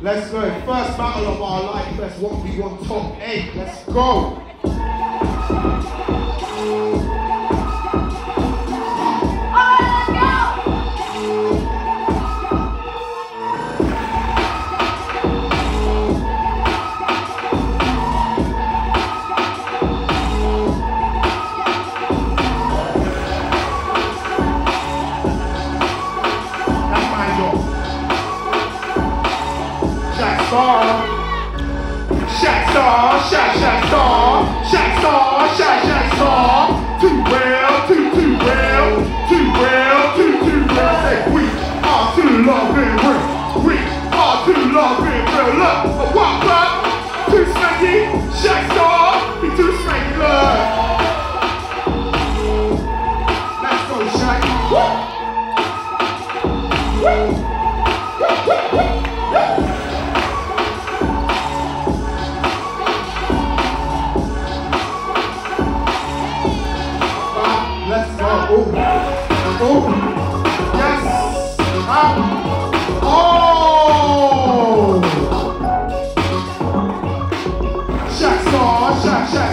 Let's go. First battle of our life. Best 1v1 top 8. Let's go. Shot star. Shot star, shot, shot star. Shot star, shot, shot. Too well, too, too well. Too well, too, too well. Say we are too loving real. We are too loving real. Look, I walk up. Too smanky. Shot star. Be too smanky, look. Let's go, Shak. Woo! Ooh. oh, Yes. Up. Oh. Shak star, Shak, Shak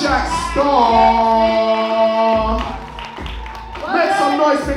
Shak Star. Make some noise.